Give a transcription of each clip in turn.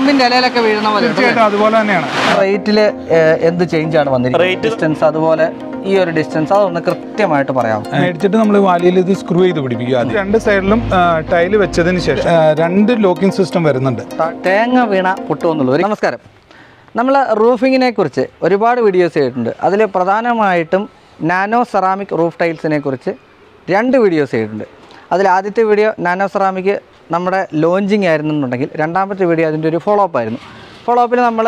ചേമ്പിന്റെ ഇലയിലൊക്കെ വീഴുന്ന പോലെ തീർച്ചയായിട്ടും അതുപോലെ തന്നെയാണ്. റേറ്റിൽ എന്ത് ചേഞ്ച് ആണ് വന്നിരിക്കുന്നത്? ഡിസ്റ്റൻസ് അതുപോലെ ഈ ഒരു ഡിസ്റ്റൻസ് അതൊന്ന് കൃത്യമായിട്ട് പറയാം മേടിച്ചിട്ട് നമ്മൾ വാലിയിൽ ഇത് സ്ക്രൂ ചെയ്ത് പിടിപ്പിക്കുക രണ്ട് സൈഡിലും ടൈൽ വെച്ചതിന് ശേഷം രണ്ട് ലോക്കിംഗ് സിസ്റ്റം വരുന്നുണ്ട്. തേങ്ങ വീണ പൊട്ടുമെന്നുള്ളൂ ഒരു നമസ്കാരം. നമ്മൾ റൂഫിങ്ങിനെ കുറിച്ച് ഒരുപാട് വീഡിയോസ് ചെയ്തിട്ടുണ്ട്. അതിൽ പ്രധാനമായിട്ടും നാനോ സെറാമിക് റൂഫ് ടൈൽസിനെ കുറിച്ച് രണ്ട് വീഡിയോസ് ചെയ്തിട്ടുണ്ട്. അതിൽ ആദ്യത്തെ വീഡിയോ നാനോ സെറാമിക് നമ്മുടെ ലോഞ്ചിങ് ആയിരുന്നു എന്നുണ്ടെങ്കിൽ രണ്ടാമത്തെ വീഡിയോ അതിന്റെ ഒരു ഫോളോ അപ്പ് ആയിരുന്നു. ഫോളോ അപ്പിൽ നമ്മൾ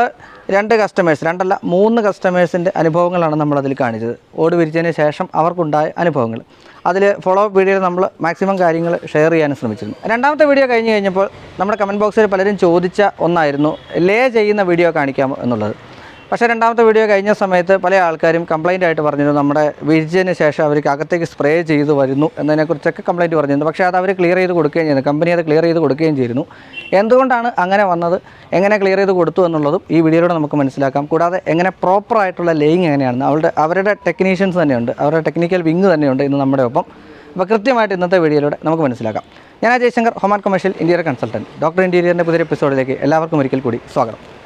രണ്ട് കസ്റ്റമേഴ്സ് രണ്ടല്ല മൂന്ന് കസ്റ്റമേഴ്സിന്റെ അനുഭവങ്ങളാണ് നമ്മളതിൽ കാണിച്ചത്. ഓട് വിരിച്ചതിന് ശേഷം അവർക്കുണ്ടായ അനുഭവങ്ങൾ. അതിൽ ഫോളോ അപ്പ് വീഡിയോയിൽ നമ്മൾ മാക്സിമം കാര്യങ്ങൾ ഷെയർ ചെയ്യാൻ ശ്രമിച്ചിരുന്നു. രണ്ടാമത്തെ വീഡിയോ കഴിഞ്ഞ് കഴിഞ്ഞപ്പോൾ നമ്മുടെ കമന്റ് ബോക്സിൽ പലരും ചോദിച്ച ഒന്നായിരുന്നു ലേ ചെയ്യുന്ന വീഡിയോ കാണിക്കാമോ? എന്നുള്ളത്. പക്ഷേ രണ്ടാമത്തെ വീഡിയോ കഴിഞ്ഞ സമയത്ത് പല ആൾക്കാരും കംപ്ലൈന്റ് ആയിട്ട് പറഞ്ഞിരുന്നു. നമ്മുടെ വീഴ്ചതിന് ശേഷം അവർക്ക് അകത്തേക്ക് സ്പ്രേ ചെയ്ത് വരുന്നു എന്നതിനെക്കുറിച്ചൊക്കെ കംപ്ലൈന്റ് പറഞ്ഞിരുന്നു. പക്ഷേ അത് അവർ ക്ലിയർ ചെയ്ത് കൊടുക്കുകയും ചെയ്യുന്നു കമ്പനി അത് ക്ലിയർ ചെയ്ത് കൊടുക്കുകയും ചെയ്യുന്നു എന്തുകൊണ്ടാണ് അങ്ങനെ വന്നത്? എങ്ങനെ ക്ലിയർ ചെയ്ത് കൊടുത്തു എന്നുള്ളതും ഈ വീഡിയോയിലൂടെ നമുക്ക് മനസ്സിലാക്കാം. കൂടാതെ എങ്ങനെ പ്രോപ്പറായിട്ടുള്ള ലേയിങ് എങ്ങനെയാണ് അവരുടെ അവരുടെ ടെക്നീഷ്യൻസ് തന്നെയുണ്ട്. അവരുടെ ടെക്നിക്കൽ വിങ് തന്നെയുണ്ട് ഇന്ന് നമ്മുടെ ഒപ്പം. അപ്പോൾ കൃത്യമായിട്ട് ഇന്നത്തെ വീഡിയോയിലൂടെ നമുക്ക് മനസ്സിലാക്കാം. ഞാൻ ജയശങ്കർ ഹോമാൻ കൊമേഴ്ഷ്യൽ ഇന്ത്യയുടെ കൺസൾട്ടന്റ് ഡോക്ടർ ഇൻഡീരിയറിന്റെ പുതിയ എപ്പിസോഡിലേക്ക് എല്ലാവർക്കും ഒരിക്കൽ കൂടി സ്വാഗതം.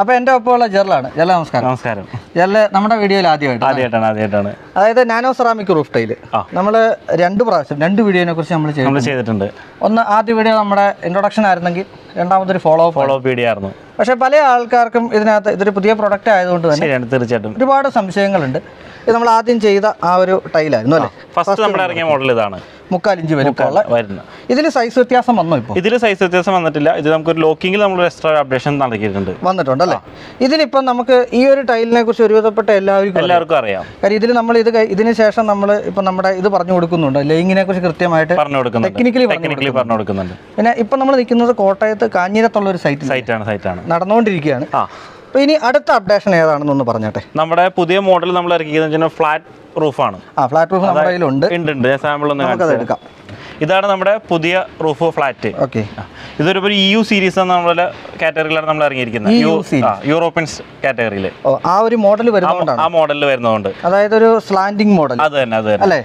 അപ്പോൾ എന്റെ ഒപ്പമുള്ള ജെറലാണ്. ജെറല നമസ്കാരം. നമസ്കാരം. ജെറൽ നമ്മുടെ വീഡിയോയിൽ ആദ്യമായിട്ട് ആദ്യമായിട്ടാണ് ആദ്യമായിട്ടാണ്. അതായത് നാനോ സെറാമിക് റൂഫ് ടൈൽ. നമ്മൾ നമ്മൾ രണ്ട് പ്രാവശ്യം രണ്ട് വീഡിയോനെ കുറിച്ച് നമ്മൾ ചെയ്തു നമ്മൾ ചെയ്തിട്ടുണ്ട്. ഒന്ന് ആദ്യ വീഡിയോ നമ്മുടെ ഇൻട്രൊഡക്ഷൻ ആയിരുന്നെങ്കിൽ രണ്ടാമതൊരു ഫോളോ അപ്പ് ഫോളോ വീഡിയോ ആയിരുന്നു. പക്ഷെ പല ആൾക്കാർക്കും ഇതിനകത്ത് ഇതൊരു പുതിയ പ്രൊഡക്റ്റ് ആയതുകൊണ്ട് തന്നെ തീർച്ചയായിട്ടും. ഒരുപാട് സംശയങ്ങളുണ്ട്. ഇത് നമ്മൾ ആദ്യം ചെയ്ത ആ ഒരു ടൈലായിരുന്നു അല്ലേ? ഫസ്റ്റ് നമ്മൾ ഇറങ്ങിയ മോഡൽ ഇതാണ്. മുക്കാലിഞ്ച് വലുപ്പമുള്ള വരുന്നത് ഇതിൽ സൈസ് വ്യത്യാസം വന്നോ ഇപ്പോൾ ഇതിൽ സൈസ് വ്യത്യാസം വന്നിട്ടില്ല. ഇത് നമുക്ക് ഒരു ലോക്കിങ്ങിൽ നമ്മൾ എക്സ്ട്രാ അപ്ഡേഷൻ നടത്തിയിട്ടുണ്ട്. വന്നിട്ടുണ്ടല്ലേ ഇതിലിപ്പം നമുക്ക് ഈ ഒരു ടൈലിനെ കുറിച്ച് ഒരുവിധപ്പെട്ട എല്ലാവർക്കും എല്ലാവർക്കും അറിയാം. കാര്യം ഇതിൽ നമ്മൾ ഇത് ഇതിന് ശേഷം നമ്മൾ ഇപ്പം നമ്മുടെ ഇത് പറഞ്ഞു കൊടുക്കുന്നുണ്ട്. ലൈങ്ങിനെ കുറിച്ച് കൃത്യമായിട്ട് പറഞ്ഞു കൊടുക്കുന്നുണ്ട്. ടെക്നിക്കലി ടെക്നിക്കലി പറഞ്ഞു കൊടുക്കുന്നുണ്ട്. പിന്നെ ഇപ്പം നമ്മൾ നിൽക്കുന്നത് കോട്ടയത്ത് കാഞ്ഞിരത്തുള്ള ഒരു സൈറ്റ് സൈറ്റാണ് സൈറ്റാണ് നടന്നുകൊണ്ടിരിക്കുകയാണ്. ആ. അപ്പോൾ ഇനി അടുത്ത അപ്ഡേഷൻ ഏതാണെന്നൊന്ന് പറഞ്ഞോട്ടെ? നമ്മുടെ പുതിയ മോഡൽ നമ്മൾ ഇറക്കിയത് ഫ്ലാറ്റ് റൂഫാണ് ആ ഫ്ലാറ്റ് റൂഫ് നമ്മുടെ കയ്യിലുണ്ട്. ഉണ്ട് ഉണ്ട്. ഞാൻ സാമ്പിൾ ഒന്ന് നമുക്കത് എടുക്കാം. ഇതാണ് നമ്മുടെ പുതിയ റൂഫ് ഫ്ലാറ്റ് ഓക്കെ ഇതൊരു ഒരു യു സീരീസ് നമ്മുടെ കാറ്റഗറിയിലാണ് നമ്മൾ ഇറങ്ങിയിരിക്കുന്നത്. യൂറോപ്യൻ യൂറോപ്യൻസ് കാറ്റഗറിയിൽ ആ ഒരു മോഡൽ വരുന്നതുകൊണ്ടാണ്. ആ മോഡലിൽ വരുന്നതുകൊണ്ട്. അതായത് ഒരു സ്ലാൻഡിംഗ് മോഡൽ അത് തന്നെ അത് തന്നെ. അല്ലേ?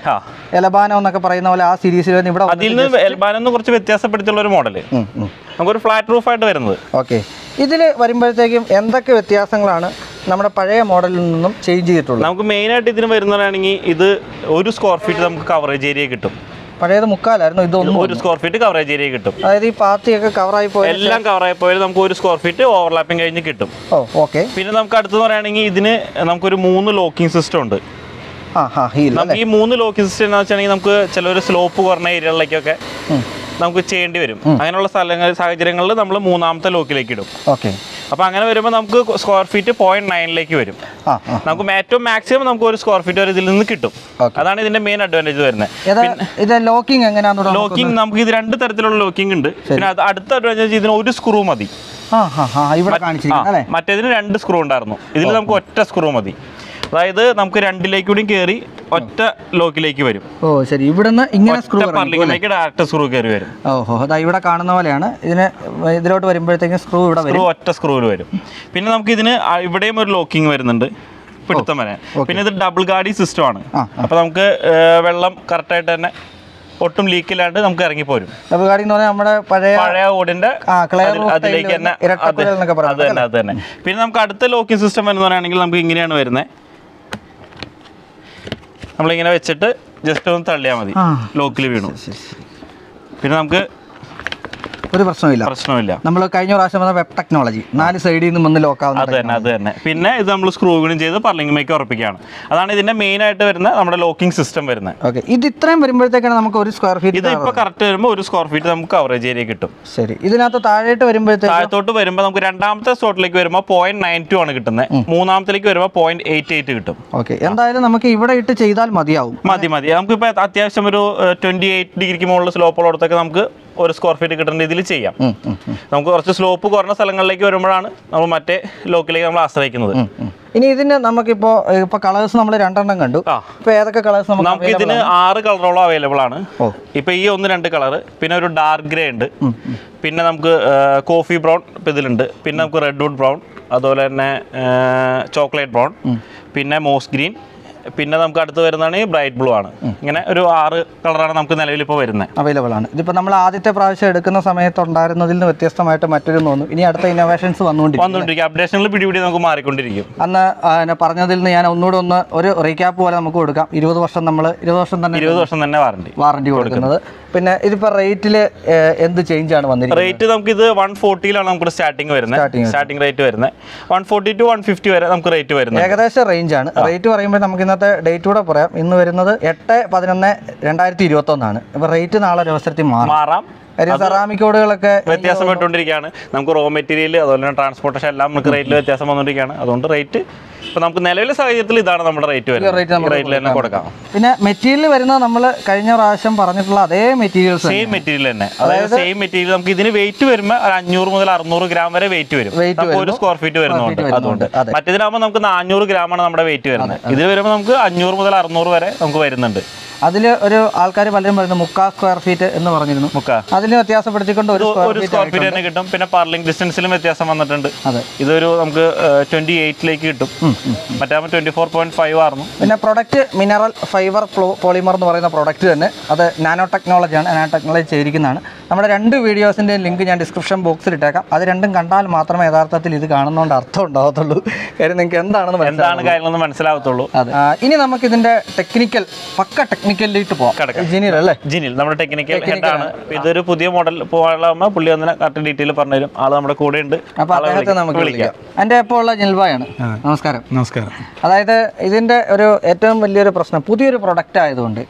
എലബാനോ എന്നൊക്കെ പറയുന്ന പോലെ ആ സീരീസിൽ ഇവിടെ അതിൽ നിന്ന് എൽബാനെന്ന് കുറച്ച് വ്യത്യാസപ്പെടുത്തിയുള്ള ഒരു മോഡൽ നമുക്കൊരു ഫ്ലാറ്റ് റൂഫ് ആയിട്ട് വരുന്നത്. ഓക്കെ ഇതിൽ വരുമ്പോഴത്തേക്കും എന്തൊക്കെ വ്യത്യാസങ്ങളാണ് നമ്മുടെ പഴയ മോഡലിൽ നിന്നും ചേഞ്ച് ചെയ്തിട്ടുള്ളത്? നമുക്ക് മെയിൻ ആയിട്ട് ഇതിന് വരുന്നതാണെങ്കിൽ ഇത് ഒരു സ്ക്വയർ ഫീറ്റ് നമുക്ക് കവറേജ് ഏരിയ കിട്ടും. പഴയത് മുക്കാലായിരുന്നു ഇതൊന്നും ഒരു സ്ക്വയർ ഫീറ്റ് കവറേജ് ഏരിയ കിട്ടും. അതായത് ഈ പാർട്ടിയൊക്കെ കവറായി പോയി എല്ലാം കവറായി പോയാലും നമുക്ക് ഒരു സ്ക്വയർ ഫീറ്റ് ഓവർലാപ്പിംഗ് കഴിഞ്ഞ് കിട്ടും. ഓ ഓക്കെ പിന്നെ നമുക്ക് അടുത്തെന്ന് പറയുകയാണെങ്കിൽ ഇതിന് നമുക്കൊരു മൂന്ന് ലോക്കിംഗ് സിസ്റ്റം ഉണ്ട്. നമുക്ക് ഈ മൂന്ന് ലോക്കിംഗ് സിസ്റ്റം എന്ന് വെച്ചാൽ നമുക്ക് ചില സ്ലോപ്പ് കുറഞ്ഞ ഏരിയകളിലേക്കൊക്കെ നമുക്ക് ചെയ്യേണ്ടി വരും. അങ്ങനെയുള്ള സ്ഥലങ്ങൾ സാഹചര്യങ്ങളിൽ നമ്മൾ മൂന്നാമത്തെ ലോക്കിലേക്ക് ഇടും. ഓക്കെ. അപ്പോൾ അങ്ങനെ വരുമ്പോൾ നമുക്ക് സ്ക്വയർ ഫീറ്റ് പോയിന്റ് നയനിലേക്ക് വരും. നമുക്ക് ഏറ്റവും മാക്സിമം നമുക്ക് ഒരു സ്ക്വയർ ഫീറ്റ് വരെ ഇതിൽ നിന്ന് കിട്ടും. അതാണ് ഇതിന്റെ മെയിൻ അഡ്വാന്റേജ് വരുന്നത്. ഇത് ലോക്കിംഗ് എങ്ങനെയാണ് ലോക്കിംഗ് നമുക്ക് ഇത് രണ്ട് തരത്തിലുള്ള ലോക്കിംഗ് ഉണ്ട്. പിന്നെ അടുത്ത അഡ്വാന്റേജ് ഇതിന് ഒരു സ്ക്രൂ മതി. മറ്റേതിന് രണ്ട് സ്ക്രൂ ഉണ്ടായിരുന്നു. ഇതിൽ നമുക്ക് ഒറ്റ സ്ക്രൂ മതി. അതായത് നമുക്ക് രണ്ടിലേക്ക് കൂടി കയറി ഒറ്റ ലോക്കിലേക്ക് വരും. ഓ ശരി. ഇവിടുന്ന് ഇങ്ങനെ സ്ക്രൂ പർലിങ്ങിലേക്ക് ഡയറക്റ്റ് സ്ക്രൂ കയറി വരും. ഓഹോ അതാ ഇവിടെ കാണുന്ന പോലെയാണ്. ഇതിന് ഇതിലോട്ട് വരുമ്പോഴത്തേക്കും സ്ക്രൂ ഇവിടെ സ്ക്രൂ വരും ഒറ്റ സ്ക്രൂവിൽ വരും. പിന്നെ നമുക്ക് ഇതിന് ഇവിടെയും ഒരു ലോക്കിംഗ് വരുന്നുണ്ട്. പിടുത്തം വരെ. പിന്നെ ഇത് ഡബിൾ ഗാഡി സിസ്റ്റം ആണ്. അപ്പൊ അപ്പോൾ നമുക്ക് വെള്ളം കറക്റ്റായിട്ട് തന്നെ ഒട്ടും ലീക്കില്ലാണ്ട് നമുക്ക് ഇറങ്ങി പോരും. നമ്മുടെ പഴയ പഴയ ഓടിന്റെ അതിലേക്ക് തന്നെ അത് തന്നെ അത് തന്നെ. പിന്നെ നമുക്ക് അടുത്ത ലോക്കിംഗ് സിസ്റ്റം എന്ന് പറയുകയാണെങ്കിൽ നമുക്ക് ഇങ്ങനെയാണ് വരുന്നത്. നമ്മളിങ്ങനെ വെച്ചിട്ട് ജസ്റ്റ് ഒന്ന് തള്ളിയാൽ മതി. ലോക്കിൽ വീണു. പിന്നെ നമുക്ക് ഒരു പ്രശ്നമില്ല പ്രശ്നമില്ല നമ്മൾ കഴിഞ്ഞ പ്രാവശ്യം വന്ന വെബ് ടെക്നോളജി. നാല് സൈഡിൽ നിന്ന് വന്ന് ആവുന്നത് അത് തന്നെ അത് തന്നെ. പിന്നെ ഇത് നമ്മൾ സ്ക്രൂവിനും ചെയ്ത് പർലിംഗിലേക്ക് ഉറപ്പിക്കുകയാണ്. അതാണ് ഇതിന്റെ മെയിൻ ആയിട്ട് വരുന്ന നമ്മുടെ ലോക്കിംഗ് സിസ്റ്റം വരുന്നത്. ഓക്കെ ഇത് ഇത്രയും വരുമ്പോഴത്തേക്കാണ് നമുക്ക് ഒരു സ്ക്വയർ ഫീറ്റ് ഇത് ഇപ്പോൾ ഇപ്പൊ കറക്റ്റ് വരുമ്പോൾ ഒരു സ്ക്വയർ ഫീറ്റ് നമുക്ക് കവറേജ് ഏരിയ കിട്ടും. ശരി. ഇതിനകത്ത് താഴേട്ട് വരുമ്പോഴത്തേക്ക് താഴത്തോട്ട് വരുമ്പോൾ നമുക്ക് രണ്ടാമത്തെ സ്ലോട്ടിലേക്ക് വരുമ്പോൾ പോയിന്റ് നയൻ ടു ആണ് കിട്ടുന്നത്. മൂന്നാമത്തിലേക്ക് വരുമ്പോൾ പോയിന്റ് എയ്റ്റ് എയ്റ്റ് കിട്ടും. ഓക്കെ എന്തായാലും നമുക്ക് ഇവിടെ ഇട്ട് ചെയ്താൽ മതിയാവും. മതി മതി. നമുക്ക് നമുക്കിപ്പോൾ അത്യാവശ്യം ഒരു ട്വന്റി എയ്റ്റ് ഡിഗ്രിക്ക് മുകളിൽ സ്ലോപ്പുള്ളിടത്തൊക്കെ നമുക്ക് ഒരു സ്ക്വയർ ഫീറ്റ് കിട്ടുന്ന രീതിയിൽ ചെയ്യാം. നമുക്ക് കുറച്ച് സ്ലോപ്പ് കുറഞ്ഞ സ്ഥലങ്ങളിലേക്ക് വരുമ്പോഴാണ് നമ്മൾ മറ്റേ ലോക്കിലേക്ക് നമ്മൾ ആശ്രയിക്കുന്നത്. ഇനി ഇതിന് നമുക്കിപ്പോ ഇപ്പൊ കളേഴ്സ് നമ്മൾ രണ്ടെണ്ണം കണ്ടു. ഇപ്പൊ ഏതൊക്കെ കളേഴ്സ് നമുക്ക് ഇതിന് ആറ് കളറോളം അവൈലബിൾ ആണ്. ഇപ്പൊ ഈ ഒന്ന് രണ്ട് കളർ പിന്നെ ഒരു ഡാർക്ക് ഗ്രേ ഉണ്ട്. പിന്നെ നമുക്ക് കോഫി ബ്രൗൺ ഇതിലുണ്ട്. പിന്നെ നമുക്ക് റെഡ് വുഡ് ബ്രൗൺ അതുപോലെ തന്നെ ചോക്ലേറ്റ് ബ്രൗൺ പിന്നെ മോസ് ഗ്രീൻ പിന്നെ നമുക്ക് അടുത്ത് വരുന്നതാണ് ഈ ബ്രൈറ്റ് ബ്ലൂ ആണ്. ഇങ്ങനെ ഒരു ആറ് കളറാണ് നമുക്ക് നിലവിൽ ഇപ്പോൾ വരുന്നത്. അവൈലബിൾ ആണ്. ഇതിപ്പോൾ നമ്മൾ ആദ്യത്തെ പ്രാവശ്യം എടുക്കുന്ന സമയത്ത് ഉണ്ടായിരുന്നതിൽ നിന്ന് വ്യത്യസ്തമായിട്ട് മറ്റൊരു തോന്നുന്നു. ഇനി അടുത്ത ഇന്നോവേഷൻസ് വന്നുകൊണ്ടിരിക്കും വന്നുകൊണ്ടിരിക്കും. അപ്ഡേഷനിൽ പിടിപിടി നമുക്ക് മാറിക്കൊണ്ടിരിക്കും. അന്ന് എന്നെ പറഞ്ഞതിൽ നിന്ന് ഞാൻ ഒന്നുകൂടെ ഒന്ന് ഒരു റീക്യാപ്പ് പോലെ നമുക്ക് കൊടുക്കാം. ഇരുപത് വർഷം നമ്മൾ ഇരുപത് വർഷം തന്നെ ഇരുപത് വർഷം തന്നെ വാറണ്ടി വാറണ്ടി കൊടുക്കുന്നത്. പിന്നെ ഇതിപ്പോ റേറ്റിൽ എന്ത് ചേഞ്ച് ആണ് വന്നിരിക്കുന്നത്? റേറ്റ് നമുക്ക് ഇത് വൺ ഫോർട്ടിയിലാണ് നമുക്ക് സ്റ്റാർട്ടിംഗ് വരുന്നത്. സ്റ്റാർട്ടിംഗ് റേറ്റ് വരുന്നത്. One forty to one fifty വരെ നമുക്ക് റേറ്റ് വരുന്നത് ഏകദേശം റേഞ്ച് ആണ്. റേറ്റ് പറയുമ്പോൾ നമുക്ക് ഇന്നത്തെ ഡേറ്റ് കൂടെ പറയാം. ഇന്ന് വരുന്നത് എട്ട് പതിനൊന്ന് രണ്ടായിരത്തി ഇരുപത്തി ഒന്നാണ് ഇപ്പൊ റേറ്റ് നാളെ ഒരു അവസരത്തിൽ മാറും. മാറാം. കാര്യം സെറാമിക് കോഡുകളൊക്കെ വ്യത്യാസം നമുക്ക് റോ മെറ്റീരിയൽ അതുപോലെ തന്നെ ട്രാൻസ്പോർട്ടേഷൻ എല്ലാം നമുക്ക് റേറ്റിൽ വ്യത്യാസം വന്നുകൊണ്ടിരിക്കുകയാണ്. അതുകൊണ്ട് റേറ്റ് ഇപ്പോൾ നമുക്ക് നിലവിലെ സാഹചര്യത്തിൽ ഇതാണ് നമ്മുടെ റേറ്റ് വരുന്നത്. റേറ്റിൽ തന്നെ കൊടുക്കാം. പിന്നെ മെറ്റീരിയൽ വരുന്നത് നമ്മൾ കഴിഞ്ഞ പ്രാവശ്യം പറഞ്ഞിട്ടുള്ള അതേ മെറ്റീരിയൽ സെയിം മെറ്റീരിയൽ തന്നെ. അതായത് സെയിം മെറ്റീരിയൽ നമുക്ക് ഇതിന് വെയിറ്റ് വരുമ്പോൾ ഒരു അഞ്ഞൂറ് മുതൽ അറുന്നൂറ് ഗ്രാം വരെ വെയിറ്റ് വരും. ഒരു. സ്ക്വയർ ഫീറ്റ് വരുന്നുണ്ട്. അതുകൊണ്ട്. അതെ. മറ്റേതിനാകുമ്പോൾ നമുക്ക് നാനൂറ് ഗ്രാമാണ് നമ്മുടെ വെയിറ്റ് വരുന്നത്. ഇതിൽ വരുമ്പോൾ നമുക്ക് അഞ്ഞൂറ് മുതൽ അറുന്നൂറ് വരെ നമുക്ക് വരുന്നുണ്ട്. അതിൽ ഒരു ആൾക്കാർ പലരും പറയുന്നത് മുക്കാ സ്ക്വയർ ഫീറ്റ് എന്ന് പറഞ്ഞിരുന്നു. മുക്ക. അതിന് വ്യത്യാസപ്പെടുത്തിക്കൊണ്ട് ഒരു സ്ക്വയർ ഫീറ്റ് തന്നെ കിട്ടും. പിന്നെ പാർലിംഗ് ഡിസ്റ്റൻസിലും വ്യത്യാസം വന്നിട്ടുണ്ട്. അതെ. ഇതൊരു നമുക്ക് ട്വന്റി എയ്റ്റിലേക്ക് കിട്ടും. മറ്റേ ട്വന്റി ഫോർ പോയിന്റ് ഫൈവ് ആയിരുന്നു പിന്നെ product mineral fibre flow polymer എന്ന് പറയുന്ന പ്രൊഡക്റ്റ് തന്നെ. അത് നാനോ ടെക്നോളജിയാണ് നാനോ ടെക്നോളജി ചെയ്തിരിക്കുന്നതാണ്. നമ്മുടെ രണ്ട് വീഡിയോസിന്റെ ലിങ്ക് ഞാൻ ഡിസ്ക്രിപ്ഷൻ ബോക്സിൽ ഇട്ടേക്കാം. അത് രണ്ടും കണ്ടാൽ മാത്രമേ യഥാർത്ഥത്തിൽ ഇത് കാണുന്നതുകൊണ്ട് അർത്ഥം ഉണ്ടാകത്തുള്ളൂ കാര്യം നിങ്ങൾക്ക് എന്താണെന്ന് എന്താണ് കാര്യങ്ങളെന്ന് മനസ്സിലാവത്തുള്ളൂ. ഇനി നമുക്ക് ഇതിന്റെ ടെക്നിക്കൽ പക്ക ടെക്നിക്കലിലേക്ക് പോവാം. ജിനിൽ അല്ലേ? ജിനിൽ നമ്മുടെ ടെക്നിക്കൽ ഹെഡാണ് ഇതൊരു പുതിയ മോഡൽ പോകാൻ പുള്ളി വന്ന് കറക്റ്റ് ഡീറ്റെയിൽ പറഞ്ഞുതരും. ആൾ നമ്മുടെ കൂടെ ഉണ്ട്. അപ്പൊ അദ്ദേഹത്തെ നമുക്ക് വിളിക്കാം. എന്റെ ഇപ്പോൾ ഉള്ള ജിൽബായാണ്. നമസ്കാരം. നമസ്കാരം. അതായത് ഇതിന്റെ ഒരു ഏറ്റവും വലിയൊരു പ്രശ്നം പുതിയൊരു പ്രൊഡക്റ്റ് ആയതുകൊണ്ട്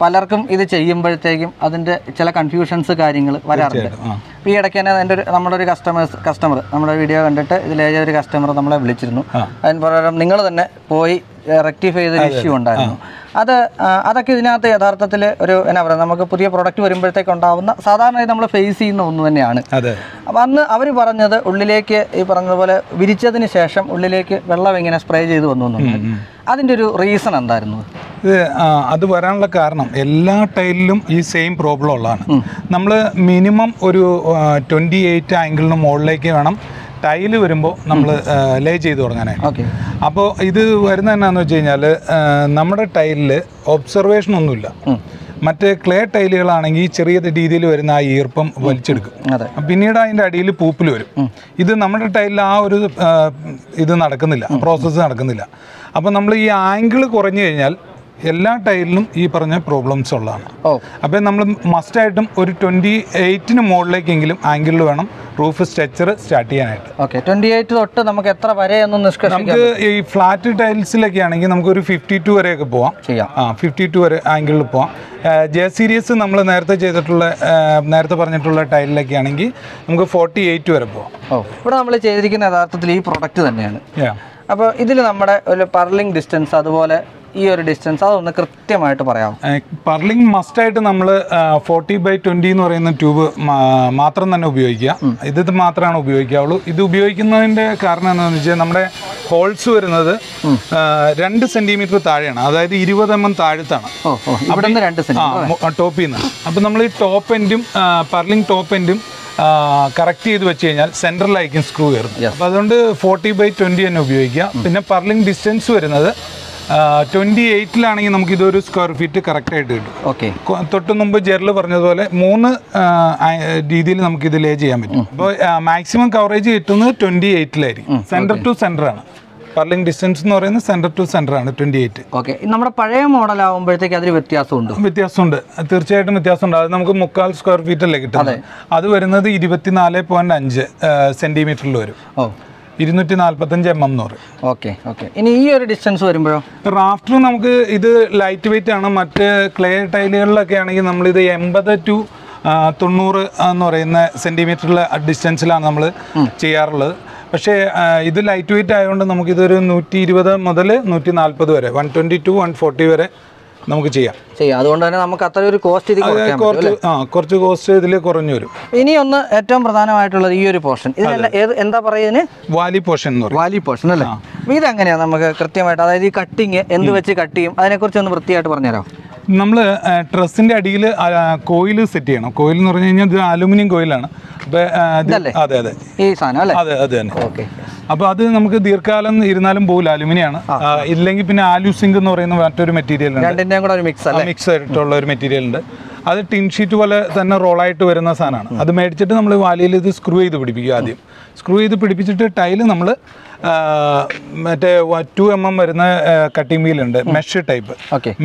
പലർക്കും ഇത് ചെയ്യുമ്പോഴത്തേക്കും അതിന്റെ ചില കൺഫ്യൂഷൻസ് കാര്യങ്ങൾ വരാറുണ്ട്. ഇപ്പം ഈ ഇടയ്ക്ക് തന്നെ എന്റെ ഒരു നമ്മുടെ ഒരു കസ്റ്റമേഴ്സ് കസ്റ്റമർ നമ്മുടെ വീഡിയോ കണ്ടിട്ട് ഇതിലേജ ഒരു കസ്റ്റമർ നമ്മളെ വിളിച്ചിരുന്നു. അതിന് പ്രകാരം നിങ്ങൾ തന്നെ പോയി റെക്ടിഫൈ ചെയ്തൊരു ഇഷ്യൂ ഉണ്ടായിരുന്നു. അത് അതൊക്കെ ഇതിനകത്ത് യഥാർത്ഥത്തിൽ ഒരു എന്നാ പറയുക നമുക്ക് പുതിയ പ്രൊഡക്റ്റ് വരുമ്പോഴത്തേക്ക് ഉണ്ടാവുന്ന സാധാരണയായി നമ്മൾ ഫേസ് ചെയ്യുന്ന ഒന്ന് തന്നെയാണ്. അതെ. അപ്പം അന്ന് അവർ പറഞ്ഞത് ഉള്ളിലേക്ക് ഈ പറഞ്ഞതുപോലെ വിരിച്ചതിന് ശേഷം ഉള്ളിലേക്ക് വെള്ളം ഇങ്ങനെ സ്പ്രേ ചെയ്ത് വന്നു അതിന്റെ ഒരു റീസൺ എന്തായിരുന്നു? ഇത് അത് വരാനുള്ള കാരണം എല്ലാ ടൈലിലും ഈ സെയിം പ്രോബ്ലം ഉള്ളതാണ്. നമ്മൾ മിനിമം ഒരു ട്വന്റി എയ്റ്റ് ആംഗിളിന് മുകളിലേക്ക് വേണം ടൈൽ വരുമ്പോൾ നമ്മൾ ലേ ചെയ്ത് തുടങ്ങാനായിട്ട്. ഓക്കെ. അപ്പോൾ ഇത് വരുന്ന എന്നാന്ന് വെച്ച് കഴിഞ്ഞാൽ നമ്മുടെ ടൈലിൽ ഒബ്സർവേഷൻ ഒന്നുമില്ല. മറ്റ് ക്ലേ ടൈലുകളാണെങ്കിൽ ചെറിയ രീതിയിൽ വരുന്ന ആ ഈർപ്പം വലിച്ചെടുക്കും. പിന്നീട് അതിന്റെ അടിയിൽ പൂപ്പിൽ വരും. ഇത് നമ്മുടെ ടൈലിൽ ആ ഒരു ഇത് നടക്കുന്നില്ല. പ്രോസസ്സ് നടക്കുന്നില്ല. അപ്പോൾ നമ്മൾ ഈ ആംഗിൾ കുറഞ്ഞു കഴിഞ്ഞാൽ എല്ലാ ടൈലിലും ഈ പറഞ്ഞ പ്രോബ്ലംസ് ഉള്ളതാണ്. അപ്പോൾ നമ്മൾ മസ്റ്റായിട്ടും ഒരു ട്വന്റി എയ്റ്റിന് മുകളിലേക്കെങ്കിലും ആംഗിളിൽ വേണം റൂഫ് സ്ട്രക്ചർ സ്റ്റാർട്ട് ചെയ്യാനായിട്ട്. ഓക്കെ ട്വന്റി എയ്റ്റ് തൊട്ട് നമുക്ക് എത്ര വരെ നമുക്ക് ഈ ഫ്ലാറ്റ് ടൈൽസിലൊക്കെ ആണെങ്കിൽ നമുക്ക് ഒരു ഫിഫ്റ്റി ടു വരെയൊക്കെ പോവാം. ആ ഫിഫ്റ്റി ടു വരെ ആംഗിളിൽ പോവാം. ജെ സീരീസ് നമ്മൾ നേരത്തെ ചെയ്തിട്ടുള്ള നേരത്തെ പറഞ്ഞിട്ടുള്ള ടൈലിലൊക്കെ ആണെങ്കിൽ നമുക്ക് ഫോർട്ടി എയ്റ്റ് വരെ പോവാം. ഓ ഇവിടെ നമ്മൾ ചെയ്തിരിക്കുന്ന യഥാർത്ഥത്തിൽ ഈ പ്രൊഡക്റ്റ് തന്നെയാണ്. അപ്പോൾ ഇതിൽ നമ്മുടെ ഒരു പർലിംഗ് ഡിസ്റ്റൻസ് അതുപോലെ ഈ ഒരു ഡിസ്റ്റൻസ് അതൊന്ന് കൃത്യമായിട്ട് പറയാം പർലിംഗ് മസ്റ്റായിട്ട് നമ്മൾ ഫോർട്ടി ബൈ ട്വന്റി എന്ന് പറയുന്ന ട്യൂബ് മാത്രം തന്നെ ഉപയോഗിക്കുക. ഇത് മാത്രമാണ് ഉപയോഗിക്കാവുള്ളൂ. ഇത് ഉപയോഗിക്കുന്നതിന്റെ കാരണം എന്താണെന്ന് വെച്ചാൽ നമ്മുടെ ഹോൾസ് വരുന്നത് രണ്ട് സെന്റിമീറ്റർ താഴെയാണ്. അതായത് ഇരുപത് എം എം താഴത്താണ്. ഓ നിന്ന് രണ്ട് ടോപ്പിൽ നിന്ന് അപ്പോൾ നമ്മൾ ഈ ടോപ്പ് എൻഡും പർലിംഗ് ടോപ്പ് എൻഡും കറക്റ്റ് ചെയ്ത് വെച്ച് കഴിഞ്ഞാൽ സെൻട്രലായിരിക്കും സ്ക്രൂ കയറുന്നത്. അപ്പോൾ അതുകൊണ്ട് ഫോർട്ടി ബൈ ട്വന്റി തന്നെ ഉപയോഗിക്കുക. പിന്നെ പർലിംഗ് ഡിസ്റ്റൻസ് വരുന്നത് ട്വന്റി എയ്റ്റിലാണെങ്കിൽ നമുക്ക് ഇതൊരു സ്ക്വയർ ഫീറ്റ് കറക്റ്റായിട്ട് കിട്ടും. ഓക്കെ തൊട്ട് മുമ്പ് ജെറിൽ പറഞ്ഞതുപോലെ മൂന്ന് രീതിയിൽ നമുക്ക് ഇത് ലേ ചെയ്യാൻ പറ്റും. അപ്പോൾ മാക്സിമം കവറേജ് കിട്ടുന്നത് ട്വന്റി എയ്റ്റിലായിരിക്കും സെന്റർ ടു സെന്റർ ആണ്. പർലിംഗ് ഡിസ്റ്റൻസ് എന്ന് പറയുന്നത് സെന്റർ ടു സെന്റർ ആണ് ട്വന്റി എയ്റ്റ് ഓക്കെ നമ്മുടെ പഴയ മോഡൽ ആകുമ്പോഴത്തേക്ക് അതിൽ വ്യത്യാസമുണ്ട്? വ്യത്യാസമുണ്ട്. തീർച്ചയായിട്ടും വ്യത്യാസമുണ്ട്. അത് നമുക്ക് മുക്കാൽ സ്ക്വയർ ഫീറ്റ് അല്ലേ കിട്ടുന്നത്? അത്. വരുന്നത് ഇരുപത്തിനാല് പോയിന്റ് അഞ്ച് സെന്റിമീറ്ററിൽ വരും. ഓ. ഇരുന്നൂറ്റി നാൽപ്പത്തഞ്ച് എം എം നൂറ്. Okay okay. ഇനി ഈ ഒരു ഡിസ്റ്റൻസ് വരുമ്പോഴോ? റാഫ്റ്റർ നമുക്ക് ഇത് ലൈറ്റ് വെയിറ്റ് ആണ്. മറ്റ് ക്ലേ ടൈലുകളിലൊക്കെ ആണെങ്കിൽ നമ്മളിത് എൺപത് ടു തൊണ്ണൂറ് എന്ന് പറയുന്ന സെന്റിമീറ്ററിലെ ഡിസ്റ്റൻസിലാണ് നമ്മൾ ചെയ്യാറുള്ളത്. പക്ഷേ ഇത് ലൈറ്റ് വെയിറ്റ് ആയതുകൊണ്ട് നമുക്കിതൊരു നൂറ്റി ഇരുപത് മുതൽ നൂറ്റി നാൽപ്പത് വരെ one twenty to one forty വരെ നമുക്ക് ചെയ്യാം. ചെയ്യാം. അതുകൊണ്ട് തന്നെ നമുക്ക് അത്ര ഒരു കോസ്റ്റ് ഇതിൽ ആ കുറച്ച് കോസ്റ്റ് ഇതിൽ കുറഞ്ഞു വരും. ഇനി ഒന്ന് ഏറ്റവും പ്രധാനമായിട്ടുള്ളത് ഈ ഒരു പോർഷൻ എന്താ പറയുന്നത് വാലി പോർഷൻ വാലി പോർഷൻ അല്ലേ? ഇത് ഇതെങ്ങനെയാണ് നമുക്ക് കൃത്യമായിട്ട് അതായത് ഈ കട്ടിങ് എന്ത് വെച്ച് കട്ട് ചെയ്യും? അതിനെക്കുറിച്ച് ഒന്ന് വൃത്തിയായിട്ട് പറഞ്ഞുതരാം നമ്മൾ ട്രസ്സിന്റെ അടിയിൽ കോയിൽ സെറ്റ് ചെയ്യണം. കോയിൽ എന്ന് പറഞ്ഞു കഴിഞ്ഞാൽ ഇത് അലുമിനിയം കോയിലാണ്. അതെ അതെ ഈ സാധനം അല്ലേ? അതെ അത് തന്നെ. ഓക്കെ. അപ്പോൾ അത് നമുക്ക് ദീർഘകാലം ഇരുന്നാലും പോകില്ല അലുമിനിയാണ്. ഇല്ലെങ്കിൽ പിന്നെ ആലുസിങ്ക് എന്ന് പറയുന്ന മറ്റൊരു മെറ്റീരിയൽ ഉണ്ട്. മിക്സ് ആയിട്ടുള്ള ഒരു മെറ്റീരിയൽ ഉണ്ട്. അത് ടിൻ ഷീറ്റ് പോലെ തന്നെ റോളായിട്ട് വരുന്ന സാധനമാണ്. അത് മേടിച്ചിട്ട് നമ്മൾ വാലിയിൽ ഇത് സ്ക്രൂ ചെയ്ത് പിടിപ്പിക്കും ആദ്യം. സ്ക്രൂ ചെയ്ത് പിടിപ്പിച്ചിട്ട് ടൈൽ നമ്മൾ മറ്റേ ടു എം എം വരുന്ന കട്ടിംഗ് വീലുണ്ട് മെഷ് ടൈപ്പ്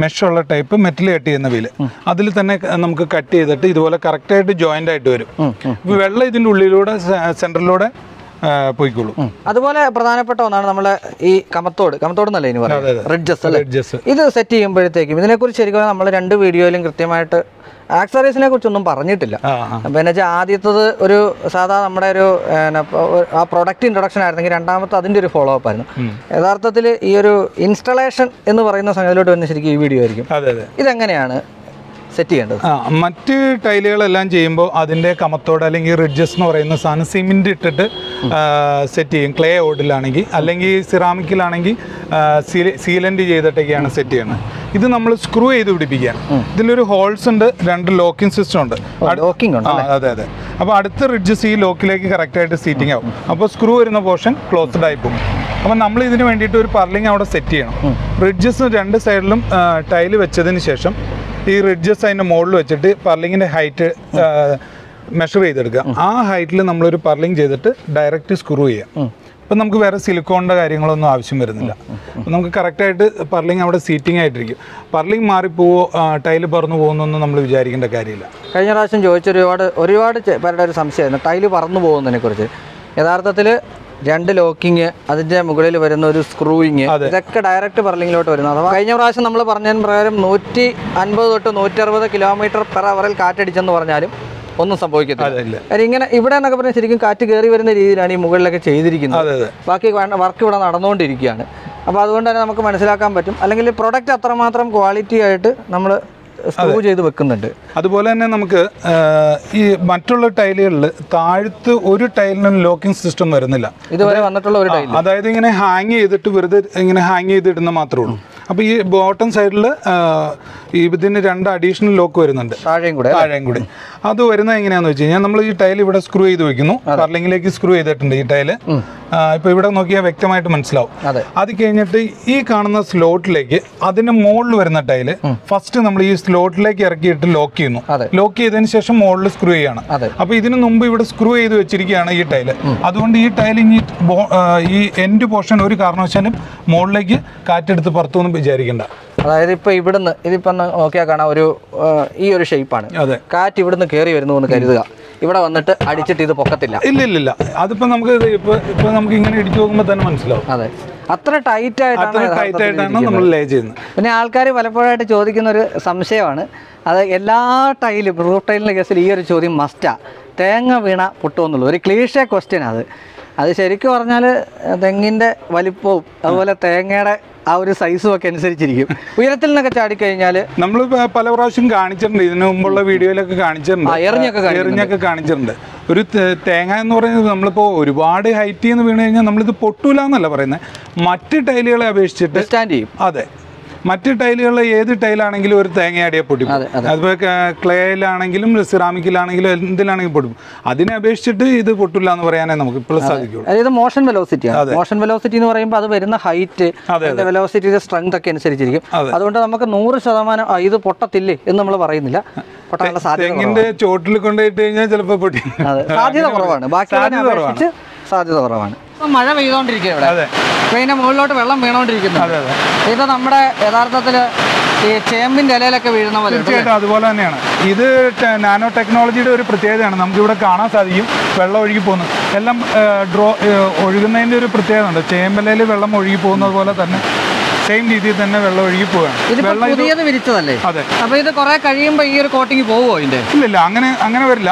മെഷ് ഉള്ള ടൈപ്പ് മെറ്റൽ കട്ട് ചെയ്യുന്ന വീൽ അതിൽ തന്നെ നമുക്ക് കട്ട് ചെയ്തിട്ട് ഇതുപോലെ കറക്റ്റായിട്ട് ജോയിന്റ് ആയിട്ട് വരും. വെള്ളം ഇതിന്റെ ഉള്ളിലൂടെ സെന്ററിലൂടെ പോയിക്കോളൂ അതുപോലെ പ്രധാനപ്പെട്ട ഒന്നാണ് നമ്മളെ ഈ കമത്തോട്. കമത്തോട് എന്നല്ലേ ഇനി പറയുന്നത്. റിഡ്ജസ് ഇത് സെറ്റ് ചെയ്യുമ്പോഴത്തേക്കും ഇതിനെക്കുറിച്ച് ശരിക്കും നമ്മൾ രണ്ട് വീഡിയോയിലും കൃത്യമായിട്ട് ആക്സറീസിനെ കുറിച്ചൊന്നും പറഞ്ഞിട്ടില്ല. പിന്നെ എന്ന് വെച്ചാൽ ആദ്യത്തത് ഒരു സാധാ നമ്മുടെ ഒരു ആ പ്രൊഡക്റ്റ് ഇൻട്രൊഡക്ഷൻ ആയിരുന്നെങ്കിൽ രണ്ടാമത്തെ അതിന്റെ ഒരു ഫോളോ അപ്പ് ആയിരുന്നു. യഥാർത്ഥത്തിൽ ഈ ഒരു ഇൻസ്റ്റലേഷൻ എന്ന് പറയുന്ന സംഗതിയിലോട്ട് വരുന്ന ശരിക്കും ഈ വീഡിയോ ആയിരിക്കും. ഇതെങ്ങനെയാണ്? സെറ്റ് ചെയ്യേണ്ടത്? മറ്റ് ടൈലുകളെല്ലാം ചെയ്യുമ്പോൾ അതിന്റെ കമത്തോട് അല്ലെങ്കിൽ റിഡ്ജസ് എന്ന് പറയുന്ന സാധനം സിമെന്റ് ഇട്ടിട്ട് സെറ്റ് ചെയ്യും. ക്ലേ ഓടിലാണെങ്കിൽ അല്ലെങ്കിൽ സിറാമിക്കിലാണെങ്കിൽ സീലന്റ് ചെയ്തിട്ടൊക്കെയാണ് സെറ്റ് ചെയ്യുന്നത്. ഇത് നമ്മൾ സ്ക്രൂ ചെയ്ത് പിടിപ്പിക്കുകയാണ്. ഇതിലൊരു ഹോൾസ് ഉണ്ട് രണ്ട് ലോക്കിംഗ് സിസ്റ്റം ഉണ്ട്. ലോക്കിംഗ് ഉണ്ട് അതെ അതെ. അപ്പോൾ അടുത്ത റിഡ്ജസ് ഈ ലോക്കിലേക്ക് കറക്റ്റായിട്ട് സീറ്റിംഗ് ആവും. അപ്പോൾ സ്ക്രൂ വരുന്ന പോർഷൻ ക്ലോസ്ഡ് ആയി പോകും. അപ്പം നമ്മൾ ഇതിന് വേണ്ടിയിട്ട് ഒരു പർലിംഗ് അവിടെ സെറ്റ് ചെയ്യണം. റിഡ്ജസ് രണ്ട് സൈഡിലും ടൈൽ വെച്ചതിന് ശേഷം ഈ റിഡ്ജസ് അതിന്റെ മുകളിൽ വെച്ചിട്ട് പർലിങ്ങിന്റെ ഹൈറ്റ് മെഷർ ചെയ്തെടുക്കുക. ആ ഹൈറ്റിൽ നമ്മളൊരു പർലിങ് ചെയ്തിട്ട് ഡയറക്റ്റ് സ്ക്രൂ ചെയ്യാം. അപ്പം നമുക്ക് വേറെ സിലിക്കോണിന്റെ കാര്യങ്ങളൊന്നും ആവശ്യം വരുന്നില്ല. അപ്പം നമുക്ക് കറക്റ്റായിട്ട് പർലിങ് അവിടെ സീറ്റിംഗ് ആയിട്ടിരിക്കും. പർലിങ് മാറിപ്പോവോ ടൈൽ പറന്നു പോകുന്നൊന്നും നമ്മൾ വിചാരിക്കേണ്ട കാര്യമില്ല. കഴിഞ്ഞ പ്രാവശ്യം ചോദിച്ച ഒരുപാട് ഒരുപാട് പേരുടെ ഒരു സംശയമായിരുന്നു. ടൈൽ പറന്നു പോകുന്നതിനെക്കുറിച്ച്. യഥാർത്ഥത്തിൽ രണ്ട് ലോക്കിങ് അതിന്റെ മുകളിൽ വരുന്ന ഒരു സ്ക്രൂയിങ് ഇതൊക്കെ ഡയറക്റ്റ് പറലിങ്ങിലോട്ട് വരുന്നത് അഥവാ കഴിഞ്ഞ പ്രാവശ്യം നമ്മൾ പറഞ്ഞതിന് പ്രകാരം നൂറ്റി അൻപത് തൊട്ട് നൂറ്റി അറുപത് കിലോമീറ്റർ പെർ അവറിൽ കാറ്റടിച്ചെന്ന് പറഞ്ഞാലും ഒന്നും സംഭവിക്കത്തില്ല. കാര്യം ഇങ്ങനെ ഇവിടെ എന്നൊക്കെ പറഞ്ഞാൽ ശരിക്കും കാറ്റ് കയറി വരുന്ന രീതിയിലാണ് ഈ മുകളിലൊക്കെ ചെയ്തിരിക്കുന്നത്. ബാക്കി വർക്ക് ഇവിടെ നടന്നുകൊണ്ടിരിക്കുകയാണ്. അപ്പോൾ അതുകൊണ്ട് തന്നെ നമുക്ക് മനസ്സിലാക്കാൻ പറ്റും. അല്ലെങ്കിൽ പ്രൊഡക്റ്റ് അത്രമാത്രം ക്വാളിറ്റി ആയിട്ട് നമ്മൾ സ്ക്രൂ ചെയ്ത് വെക്കുന്നുണ്ട്. അതുപോലെ തന്നെ നമുക്ക് ഈ മറ്റുള്ള ടൈലുകളിൽ താഴത്ത് ഒരു ടൈലിനും ലോക്കിംഗ് സിസ്റ്റം വരുന്നില്ല. ഇതുവരെ വന്നിട്ടുള്ള ഒരു ടൈൽ അതായത് ഇങ്ങനെ ഹാങ് ചെയ്തിട്ട് വെറുതെ ഇങ്ങനെ ഹാങ് ചെയ്തിടുന്ന മാത്രമേ ഉള്ളൂ. അപ്പോൾ ഈ ബോട്ടം സൈഡിൽ ഇതിന് രണ്ട് അഡീഷണൽ ലോക്ക് വരുന്നുണ്ട്. താഴെയും കൂടെ താഴെയും കൂടെ. അത് വരുന്നത് എങ്ങനെയാണെന്ന് വെച്ച് കഴിഞ്ഞാൽ നമ്മൾ ഈ ടൈൽ ഇവിടെ സ്ക്രൂ ചെയ്ത് വെക്കുന്നു. കർലിങ്ങിലേക്ക് സ്ക്രൂ ചെയ്തിട്ടുണ്ട് ഈ ടൈൽ ഇപ്പോൾ ഇവിടെ നോക്കിയാൽ വ്യക്തമായിട്ട് മനസ്സിലാവും. അതെ. കഴിഞ്ഞിട്ട് ഈ കാണുന്ന സ്ലോട്ടിലേക്ക് അതിന്റെ മുകളിൽ വരുന്ന ടൈൽ ഫസ്റ്റ് നമ്മൾ ഈ സ്ലോട്ടിലേക്ക് ഇറക്കിയിട്ട് ലോക്ക് ചെയ്യുന്നു. ലോക്ക് ചെയ്തതിന് ശേഷം മുകളിൽ സ്ക്രൂ ചെയ്യാണ്. അപ്പോൾ അപ്പൊ ഇതിന് മുമ്പ് ഇവിടെ സ്ക്രൂ ചെയ്ത് വെച്ചിരിക്കുകയാണ് ഈ ടൈൽ അതുകൊണ്ട് ഈ ടൈൽ ഇനി ഈ എൻഡ് പോർഷൻ ഒരു കാരണവശാലും മുകളിലേക്ക് കാറ്റെടുത്ത് പുറത്തൊന്നും വിചാരിക്കണ്ട. അതായത് ഇപ്പൊ ഇവിടുന്ന് ഇതിപ്പോ നോക്കിയാൽ കാണാം ഒരു ഈ ഒരു ഷേപ്പാണ് അതെ. കാറ്റ് ഇവിടുന്ന് കയറി വരുന്നു എന്ന് കരുതുക. ഇവിടെ വന്നിട്ട് അടിച്ചിട്ട് ഇത് പൊക്കത്തില്ല. ഇല്ല ഇല്ല ഇല്ല അതിപ്പോ നമുക്ക് ഇപ്പൊ ഇപ്പൊ നമുക്ക് ഇങ്ങനെ ഇടിച്ചു നോക്കുമ്പോൾ തന്നെ മനസ്സിലാവും. അതെ. അത്ര ടൈറ്റ് ആയിട്ടാണ്. നമ്മൾ ലേ ചെയ്യുന്നത്. പിന്നെ ആൾക്കാർ പലപ്പോഴായിട്ട് ചോദിക്കുന്ന ഒരു സംശയമാണ്. അത് എല്ലാ ടൈലും റൂഫ് ടൈലിന്റെ കേസിൽ ഈ ഒരു ചോദ്യം മസ്റ്റാ തേങ്ങ വീണ പൊട്ടുമെന്നുള്ളൂ ഒരു ക്ലീഷേ ക്വസ്റ്റ്യൻ അത്. അത് ശരിക്കും പറഞ്ഞാൽ തെങ്ങിന്റെ വലിപ്പവും അതുപോലെ തേങ്ങയുടെ ആ ഒരു സൈസും ഒക്കെ അനുസരിച്ചിരിക്കും. ഉയരത്തിൽ നിന്നൊക്കെ ചാടിക്കഴിഞ്ഞാൽ നമ്മൾ പല പ്രാവശ്യം കാണിച്ചിട്ടുണ്ട്. ഇതിനു മുമ്പുള്ള വീഡിയോയിലൊക്കെ കാണിച്ചിട്ടുണ്ട്. എറിഞ്ഞൊക്കെ എറിഞ്ഞൊക്കെ കാണിച്ചിട്ടുണ്ട്. ഒരു തേങ്ങ എന്ന് പറയുന്നത് നമ്മളിപ്പോൾ ഒരുപാട് ഹൈറ്റ് നിന്ന് വീണ് കഴിഞ്ഞാൽ നമ്മളിത് പൊട്ടൂല എന്നല്ല പറയുന്നത് മറ്റ് ടൈലുകളെ അപേക്ഷിച്ചിട്ട് സ്റ്റാൻഡ് ചെയ്യും. അതെ. മറ്റ് ടൈലുകളിൽ ഏത് ടൈലാണെങ്കിലും ഒരു തേങ്ങ അടിയെ പൊട്ടിക്കും അതെ, അതെ. അതുപോലെ ക്ലേയിലാണെങ്കിലും സിറാമിക്കിലാണെങ്കിലും എന്തിലാണെങ്കിലും പൊട്ടും അതിനെ അപേക്ഷിച്ചിട്ട് ഇത് പൊട്ടില്ല എന്ന് പറയാനേ നമുക്ക് ഇപ്പോൾ സാധിക്കുള്ളൂ. അതായത് മോഷൻ വെലോസിറ്റി ആണ് മോഷൻ വെലോസിറ്റി എന്ന് പറയുമ്പോൾ അത് വരുന്ന ഹൈറ്റ് വെലോസിറ്റിയുടെ സ്ട്രെങ്ത് ഒക്കെ അനുസരിച്ചിരിക്കും. അതുകൊണ്ട് നമുക്ക് നൂറ് ശതമാനം ഇത് പൊട്ടത്തില്ലേ എന്ന് നമ്മൾ പറയുന്നില്ല. പൊട്ടാനുള്ള സാധ്യത തെങ്ങിന്റെ ചോട്ടിൽ കൊണ്ടുപോയിട്ട് കഴിഞ്ഞാൽ ചിലപ്പോൾ പൊട്ടി. സാധ്യത കുറവാണ്. ബാക്കി സാധ്യത കുറവാണ്. മഴ പെയ്തോണ്ടിരിക്കുക ഇവിടെ. ഇതിന്റെ മുകളിലോട്ട് വെള്ളം വീണോണ്ടിരിക്കുന്നു ഇത് നമ്മുടെ യഥാർത്ഥത്തിൽ ഈ ചേമ്പിന്റെ ഇലയിലൊക്കെ വീഴുന്ന പോലെ. തീർച്ചയായിട്ടും അതുപോലെ തന്നെയാണ്. ഇത് നാനോ ടെക്നോളജിയുടെ ഒരു പ്രത്യേകതയാണ്. നമുക്ക് ഇവിടെ കാണാൻ സാധിക്കും. വെള്ളം ഒഴുകി പോകുന്നു. എല്ലാം ഡ്രോ ഒഴുകുന്നതിന്റെ ഒരു പ്രത്യേകത ഉണ്ട് ചേമ്പലയിൽ വെള്ളം ഒഴുകി പോകുന്നത് പോലെ തന്നെ സെയിം രീതിയിൽ തന്നെ വെള്ളം ഒഴുകി പോവുകയാണ്. പുതിയത് വിരിച്ചതല്ലേ? അതെ. അപ്പൊ ഇത് കുറെ കഴിയുമ്പോ ഈ ഒരു കോട്ടിങ് പോവോ ഇതിന്റെ? ഇല്ല അങ്ങനെ അങ്ങനെ വരില്ല.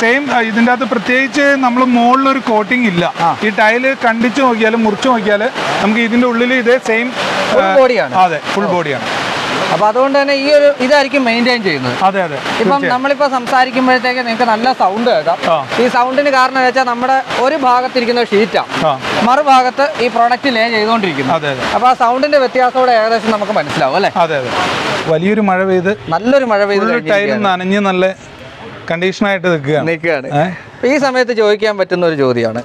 സെയിം ഇതിന്റെ അകത്ത് പ്രത്യേകിച്ച് നമ്മൾ മുകളിലൊരു കോട്ടിംഗ് ഇല്ല. ഈ ടൈൽ കണ്ടിച്ച് നോക്കിയാൽ മുറിച്ച് നോക്കിയാൽ നമുക്ക് ഇതിന്റെ ഉള്ളിൽ ഇതേ സെയിം ബോഡിയാണ് അതെ ഫുൾ ബോഡിയാണ് അപ്പൊ അതുകൊണ്ട് തന്നെ ഈ ഒരു ഇതായിരിക്കും മെയിന്റെയിൻ ചെയ്യുന്നത്. അതെ അതെ ഇപ്പം നമ്മളിപ്പോ സംസാരിക്കുമ്പോഴത്തേക്ക് നിങ്ങൾക്ക് നല്ല സൗണ്ട് കേൾക്കാം ഈ സൗണ്ടിന് കാരണം വെച്ചാൽ നമ്മുടെ ഒരു ഭാഗത്തിരിക്കുന്ന ഷീറ്റാണ് മറുഭാഗത്ത് ഈ പ്രൊഡക്റ്റ് ലേ ചെയ്തുകൊണ്ടിരിക്കുന്നു. അതെ അതെ. അപ്പൊ ആ സൗണ്ടിന്റെ വ്യത്യാസത്തോടെ ഏകദേശം നമുക്ക് മനസ്സിലാവും അല്ലേ? അതെ അതെ. വലിയൊരു മഴ പെയ്ത് നല്ലൊരു മഴ പെയ്ത് ടൈലും നനഞ്ഞ് നല്ല കണ്ടീഷനായിട്ട് നിൽക്കുകയാണ്. നിൽക്കുകയാണ്. ഈ സമയത്ത് ചോദിക്കാൻ പറ്റുന്ന ഒരു ചോദ്യമാണ്.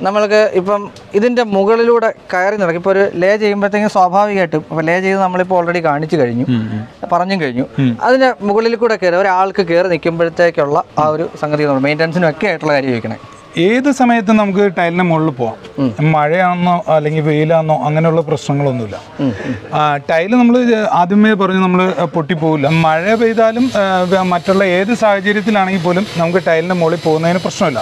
നമ്മൾക്ക് ഇപ്പം ഇതിന്റെ മുകളിലൂടെ കയറി നടക്കും. ഇപ്പോൾ ഒരു ലേ ചെയ്യുമ്പോഴത്തേക്കും സ്വാഭാവികമായിട്ടും ഇപ്പോൾ ലേ ചെയ്ത് നമ്മളിപ്പോൾ ഓൾറെഡി കാണിച്ചു കഴിഞ്ഞു. പറഞ്ഞും കഴിഞ്ഞു. അതിന്റെ മുകളിൽ കൂടെ കയറി ഒരാൾക്ക് കയറി നിൽക്കുമ്പോഴത്തേക്കുള്ള ആ ഒരു സംഗതി മെയിന്റനൻസിനും ഒക്കെ ആയിട്ടുള്ള കാര്യം ചോദിക്കണേ. ഏത് സമയത്തും നമുക്ക് ടൈലിന്റെ മുകളിൽ പോവാം? മഴയാണെന്നോ അല്ലെങ്കിൽ വെയിലാണെന്നോ അങ്ങനെയുള്ള പ്രശ്നങ്ങളൊന്നുമില്ല. ടൈൽ നമ്മൾ ആദ്യമേ പറഞ്ഞു നമ്മൾ പൊട്ടിപ്പോവില്ല. മഴ പെയ്താലും മറ്റുള്ള ഏത് സാഹചര്യത്തിലാണെങ്കിൽ പോലും നമുക്ക് ടൈലിന്റെ മുകളിൽ പോകുന്നതിന് പ്രശ്നമില്ല.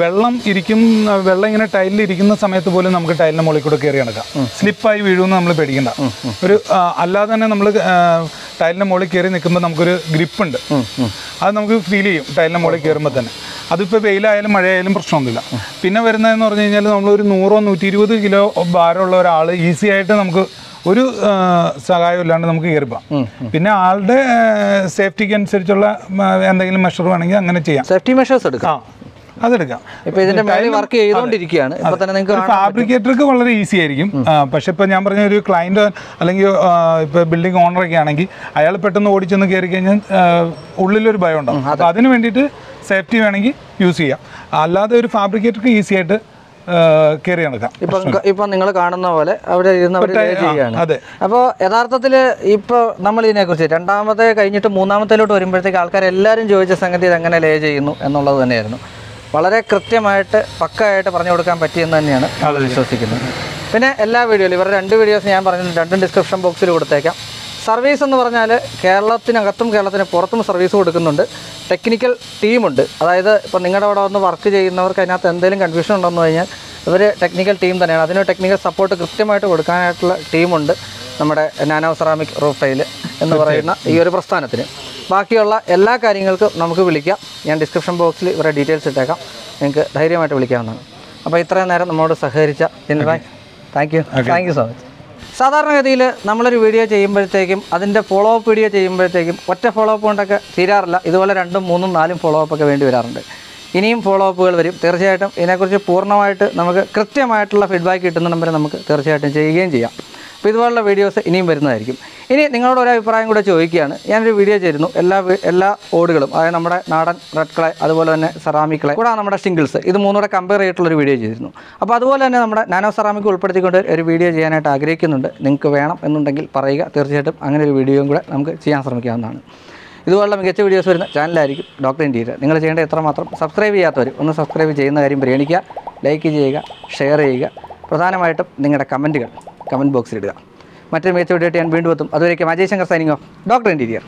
വെള്ളം ഇരിക്കും വെള്ളം ഇങ്ങനെ ടൈലിൽ ഇരിക്കുന്ന സമയത്ത് പോലും നമുക്ക് ടൈലിന് മുകളിൽ കൂടെ കയറി നടക്കാം. സ്ലിപ്പായി വീഴുമെന്ന് നമ്മൾ പേടിക്കണ്ട. ഒരു അല്ലാതെ തന്നെ നമ്മൾ ടൈലിന് മുകളിൽ കയറി നിൽക്കുമ്പോൾ നമുക്കൊരു ഗ്രിപ്പ് ഉണ്ട്. അത് നമുക്ക് ഫീൽ ചെയ്യും ടൈലിന് മുകളിൽ കയറുമ്പോൾ തന്നെ. അതിപ്പോൾ വെയിലായാലും മഴയായാലും പ്രശ്നമൊന്നുമില്ല. പിന്നെ വരുന്നതെന്ന് പറഞ്ഞു കഴിഞ്ഞാൽ നമ്മളൊരു നൂറോ നൂറ്റി ഇരുപത് കിലോ ഭാരമുള്ള ഒരാൾ ഈസി ആയിട്ട് നമുക്ക് ഒരു സഹായം ഇല്ലാണ്ട് നമുക്ക് കയറിപ്പോം പിന്നെ ആളുടെ സേഫ്റ്റിക്ക് അനുസരിച്ചുള്ള എന്തെങ്കിലും മെഷർ വേണമെങ്കിൽ അങ്ങനെ ചെയ്യാം. സേഫ്റ്റി മെഷേഴ്സ് എടുക്കാം. അതെടുക്കാം. ഇപ്പൊ ഇതിന്റെ മേളിൽ വർക്ക് ചെയ്തുകൊണ്ടിരിക്കുകയാണ്. തന്നെ നിങ്ങൾക്ക് ഫാബ്രിക്കേറ്റർക്ക് വളരെ ഈസി ആയിരിക്കും. പക്ഷെ ഇപ്പൊ ഞാൻ പറഞ്ഞ ഒരു ക്ലയന്റ് അല്ലെങ്കിൽ ഇപ്പൊ ബിൽഡിംഗ് ഒക്കെ ആണെങ്കിൽ അയാൾ പെട്ടെന്ന് ഓടിച്ചെന്ന് കയറി കഴിഞ്ഞാൽ ഉള്ളിലൊരു ഭയം ഉണ്ടാവും. അപ്പൊ അതിന് വേണ്ടിയിട്ട് സേഫ്റ്റി വേണമെങ്കിൽ യൂസ് ചെയ്യാം. അല്ലാതെ ഒരു ഫാബ്രിക്കേറ്റർക്ക് ഈസി ആയിട്ട് ഇപ്പൊ കയറി നടക്കാം. ഇപ്പം ഇപ്പം നിങ്ങൾ കാണുന്ന പോലെ അവിടെ ഇരുന്ന് ചെയ്യാണ് അപ്പൊ യഥാർത്ഥത്തിൽ ഇപ്പൊ അപ്പോൾ യഥാർത്ഥത്തിൽ ഇപ്പോൾ നമ്മൾ ഇതിനെക്കുറിച്ച് രണ്ടാമത്തെ കഴിഞ്ഞിട്ട് മൂന്നാമത്തേലോട്ട് വരുമ്പോഴത്തേക്ക് ആൾക്കാർ എല്ലാവരും ചോദിച്ച സംഗതി ഇത് എങ്ങനെ ലേ ചെയ്യുന്നു എന്നുള്ളത് തന്നെയായിരുന്നു. വളരെ കൃത്യമായിട്ട് പക്കായിട്ട് പറഞ്ഞു കൊടുക്കാൻ പറ്റിയെന്ന് തന്നെയാണ് ആൾ വിശ്വസിക്കുന്നത്. പിന്നെ എല്ലാ വീഡിയോയിലും ഇവരുടെ രണ്ട് വീഡിയോസ് ഞാൻ പറഞ്ഞ രണ്ടും ഡിസ്ക്രിപ്ഷൻ ബോക്സിൽ കൊടുത്തേക്കാം. സർവീസ് എന്ന് പറഞ്ഞാൽ കേരളത്തിനകത്തും കേരളത്തിന് പുറത്തും സർവീസ് കൊടുക്കുന്നുണ്ട്. ടെക്നിക്കൽ ടീമുണ്ട് അതായത് ഇപ്പോൾ നിങ്ങളുടെ അവിടെ വന്ന് വർക്ക് ചെയ്യുന്നവർക്ക് അതിനകത്ത് എന്തെങ്കിലും കൺഫ്യൂഷൻ ഉണ്ടെന്ന് കഴിഞ്ഞാൽ ഇവർ ടെക്നിക്കൽ ടീം തന്നെയാണ്. അതിന് ടെക്നിക്കൽ സപ്പോർട്ട് കൃത്യമായിട്ട് കൊടുക്കാനായിട്ടുള്ള ടീമുണ്ട് നമ്മുടെ നാനോ സെറാമിക് റൂഫ് ടൈൽ എന്ന് പറയുന്ന ഈ ഒരു പ്രസ്ഥാനത്തിന്. ബാക്കിയുള്ള എല്ലാ കാര്യങ്ങൾക്കും നമുക്ക് വിളിക്കാം. ഞാൻ ഡിസ്ക്രിപ്ഷൻ ബോക്സിൽ ഇവരുടെ ഡീറ്റെയിൽസ് ഇട്ടേക്കാം. നിങ്ങൾക്ക് ധൈര്യമായിട്ട് വിളിക്കാവുന്നതാണ്. അപ്പോൾ ഇത്രയും നേരം നമ്മളോട് സഹകരിച്ച Jinbhai thank you thank you so much സാധാരണഗതിയിൽ നമ്മളൊരു വീഡിയോ ചെയ്യുമ്പോഴത്തേക്കും അതിന്റെ ഫോളോ അപ്പ് വീഡിയോ ചെയ്യുമ്പോഴത്തേക്കും ഒറ്റ ഫോളോ അപ്പ് കൊണ്ടൊക്കെ തീരാറില്ല. ഇതുപോലെ രണ്ടും മൂന്നും നാലും ഫോളോ അപ്പ് ഒക്കെ വേണ്ടി വരാറുണ്ട്. ഇനിയും ഫോളോ അപ്പുകൾ വരും. തീർച്ചയായിട്ടും ഇതിനെക്കുറിച്ച് പൂർണമായിട്ട് നമുക്ക് കൃത്യമായിട്ടുള്ള ഫീഡ്ബാക്ക് കിട്ടുന്ന നമ്പർ നമുക്ക് തീർച്ചയായിട്ടും ചെയ്യുകയും ചെയ്യാം. അപ്പോൾ ഇതുപോലുള്ള വീഡിയോസ് ഇനിയും വരുന്നതായിരിക്കും. ഇനി നിങ്ങളോട് ഒരു അഭിപ്രായം കൂടെ ചോദിക്കുകയാണ്. ഞാനൊരു വീഡിയോ ചെയ്തിരുന്നു. എല്ലാ എല്ലാ ഓടുകളും അതായത് നമ്മുടെ നാടൻ റെഡ് ക്ലേ അതുപോലെ തന്നെ സെറാമിക് ക്ലേ കൂടാതെ നമ്മുടെ ഷിംഗിൾസ് ഇത് മൂന്നൂടെ കമ്പയർ ചെയ്തിട്ടുള്ളൊരു വീഡിയോ ചെയ്തിരുന്നു. അപ്പോൾ അതുപോലെ തന്നെ നമ്മുടെ നാനോ സെറാമിക് ഉൾപ്പെടുത്തിക്കൊണ്ട് ഒരു വീഡിയോ ചെയ്യാനായിട്ട് ആഗ്രഹിക്കുന്നുണ്ട്. നിങ്ങൾക്ക് വേണം എന്നുണ്ടെങ്കിൽ പറയുക. തീർച്ചയായിട്ടും അങ്ങനെ ഒരു വീഡിയോയും കൂടെ നമുക്ക് ചെയ്യാൻ ശ്രമിക്കാവുന്നതാണ്. ഇതുപോലുള്ള മികച്ച വീഡിയോസ് വരുന്ന ചാനലായിരിക്കും ഡോക്ടർ ഇൻഡീര നിങ്ങൾ ചെയ്യേണ്ട എത്രമാത്രം സബ്സ്ക്രൈബ് ചെയ്യാത്തവർ ഒന്ന് സബ്സ്ക്രൈബ് ചെയ്യുന്ന കാര്യം പരിഗണിക്കുക. ലൈക്ക് ചെയ്യുക ഷെയർ ചെയ്യുക. പ്രധാനമായിട്ടും നിങ്ങളുടെ കമന്റുകൾ കമന്റ് ബോക്സിൽ ഇടുക മറ്റൊരു മികച്ച വീഡിയോ ഞാൻ വീണ്ടും എത്തും. അതുവരേക്കും Ajay Shankar signing off. Doctor interior